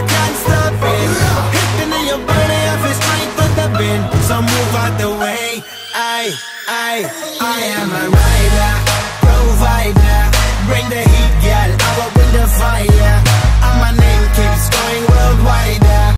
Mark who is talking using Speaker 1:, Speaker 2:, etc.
Speaker 1: I can't stop it. Hitting in your body, I feel strength with the bend. So move out the way. I, I, I am a rider,